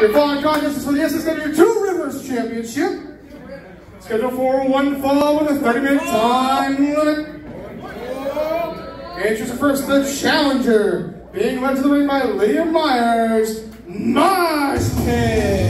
Your following contest is for the SSW Two Rivers Championship. Scheduled for one fall with a 30 minute time limit. Introducing first the challenger, being led to the ring by Lydia Myers, Marston.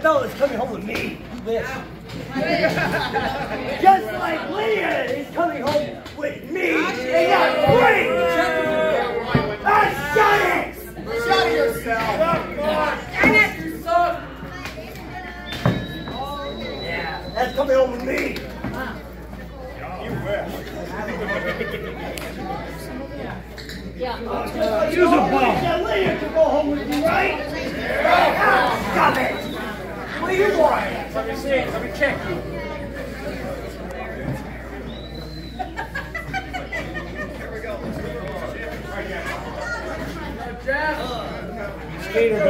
That fella's coming home with me. You listen. Just like Leah is coming home with me. And not free. Ah, shut it! Shut yourself. Yeah, that's coming home with me. Use a ball. Leah can go home with you, right? Ah, stop it! You want? Let me see. Let me check you. You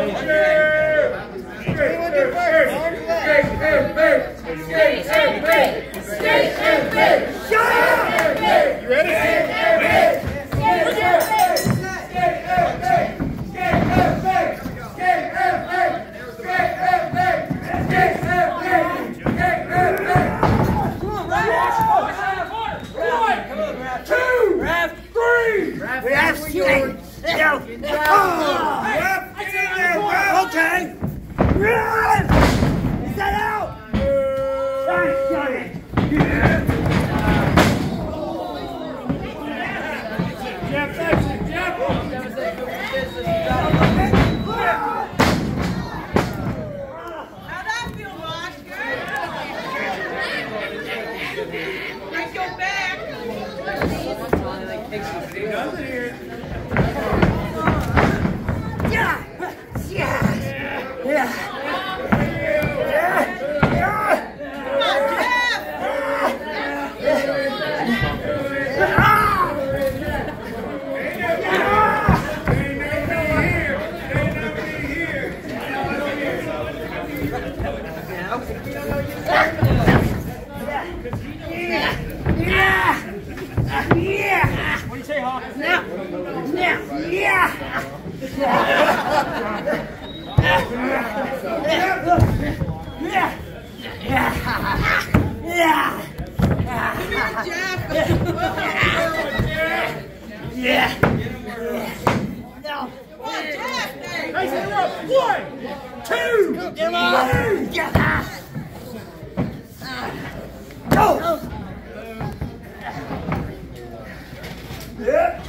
Yeah.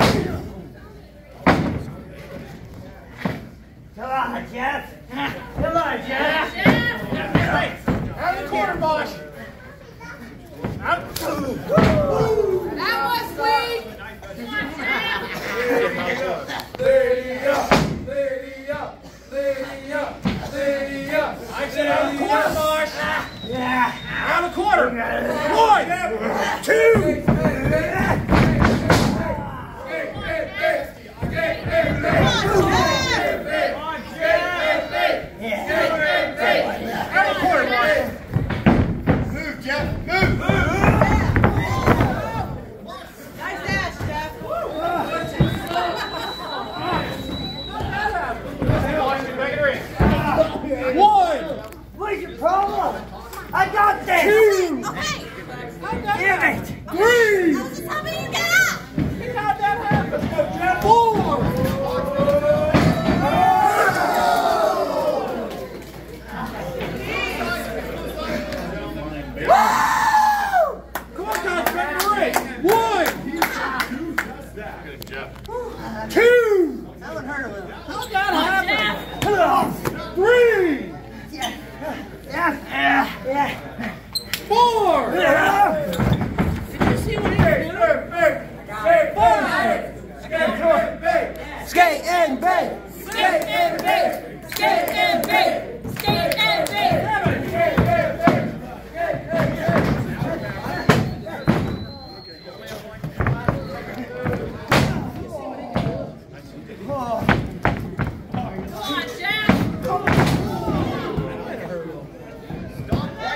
Jeff. Come on, Jeff. Jeff. Hey, out of the corner, Bosch. Out. That was sweet. Lady up, lady up, lady up, lady up. I said out of the corner, Marsh. Yeah. Out of the corner. One, two.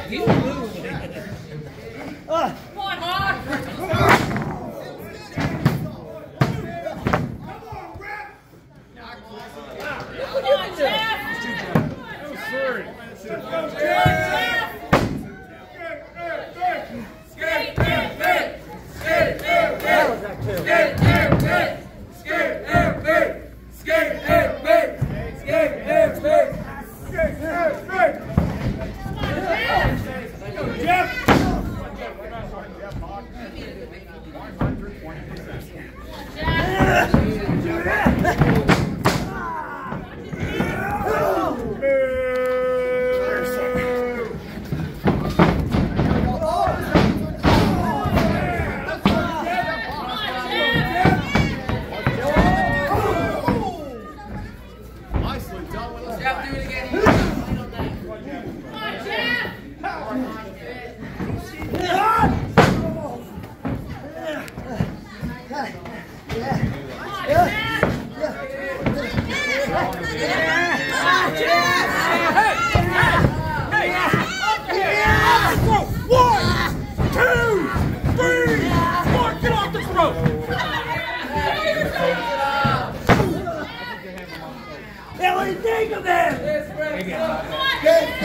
Come Yeah, what do you think of this? Skate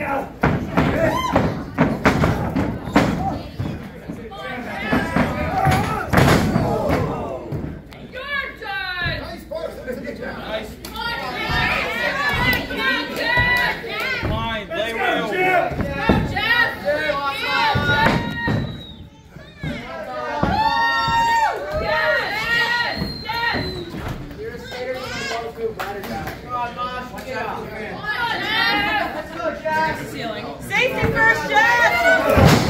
Come on, Moss. Watch out. Safety first, Jeff!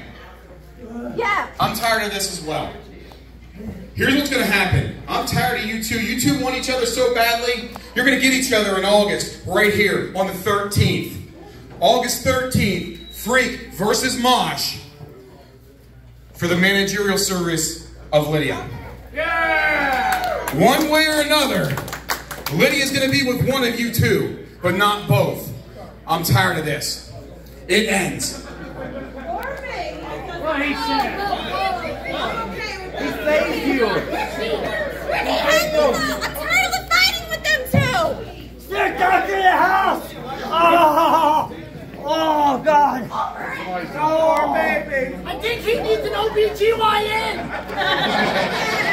Yeah. I'm tired of this as well. Here's what's gonna happen. I'm tired of you two. You two want each other so badly. You're gonna get each other in August, right here on the 13th. August 13th, Freak versus Mosh for the managerial service of Lydia. Yeah! One way or another, Lydia's gonna be with one of you two, but not both. I'm tired of this. It ends. What he said. Thank you! Brittany, end it now! I'm tired of fighting with them two! Stick back in the house! Oh! Oh, God! Oh, baby! I think he needs an OBGYN!